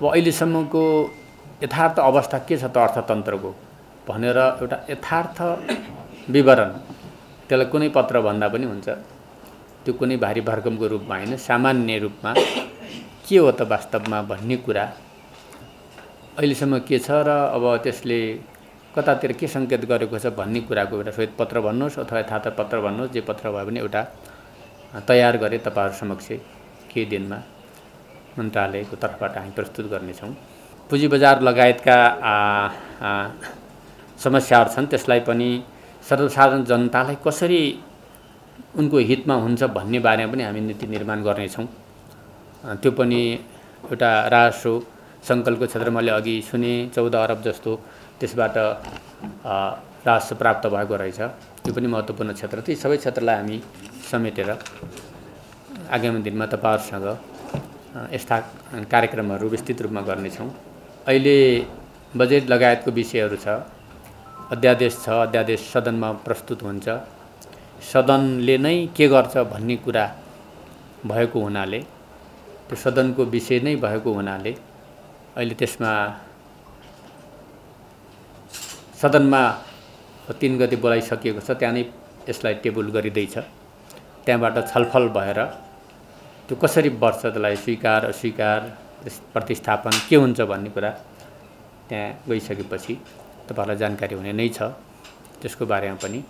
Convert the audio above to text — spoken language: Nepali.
अब अहिलेसम्मको यथार्थ अवस्था के छ त अर्थतन्त्रको? भनेर एउटा यथार्थ विवरण त्यसलाई कुनै पत्र भन्दा पनि हुन्छ। त्यो कुनै भारी भरकमको रूपमा होइन सामान्य रूपमा के हो त वास्तवमा भन्ने कुरा। अहिलेसम्म के छ र अब त्यसले कतातिर के सङ्केत गरेको छ भन्ने कुराको एउटा श्वेत पत्र भन्नुहोस् अथवा यथार्थ पत्र भन्नुहोस् जे पत्र भए पनि एउटा तयार गरे तपाईँहरू समक्ष केही दिनमा। मन्त्रालयको तर्फबाट हामी प्रस्तुत गर्नेछौँ। पुँजी बजार लगायतका समस्याहरू छन्। त्यसलाई पनि सर्वसाधारण जनतालाई कसरी उनको हितमा हुन्छ भन्ने बारेमा पनि हामी नीति निर्माण गर्नेछौँ। त्यो पनि एउटा राजस्व सङ्कलको क्षेत्र मैले अघि सुने चौध अरब जस्तो त्यसबाट राजस्व प्राप्त भएको रहेछ। त्यो पनि महत्त्वपूर्ण क्षेत्र ती सबै क्षेत्रलाई हामी समेटेर आगामी दिनमा तपाईँहरूसँग यस्ता कार्यक्रमहरू विस्तृत रूपमा गर्नेछौँ। अहिले बजेट लगायतको विषयहरू छ अध्यादेश छ अध्यादेश सदनमा प्रस्तुत हुन्छ। सदनले नै के गर्छ भन्ने कुरा भएको हुनाले त्यो सदनको विषय नै भएको हुनाले अहिले त्यसमा सदनमा तिन गति बोलाइसकिएको छ त्यहाँ नै यसलाई टेबल गरिँदैछ। त्यहाँबाट छलफल भएर त्यो कसरी बढ्छ त्यसलाई स्वीकार अस्वीकार प्रतिस्थापन के हुन्छ भन्ने कुरा त्यहाँ गइसकेपछि तपाईँहरूलाई जानकारी हुने नै छ। त्यसको बारेमा पनि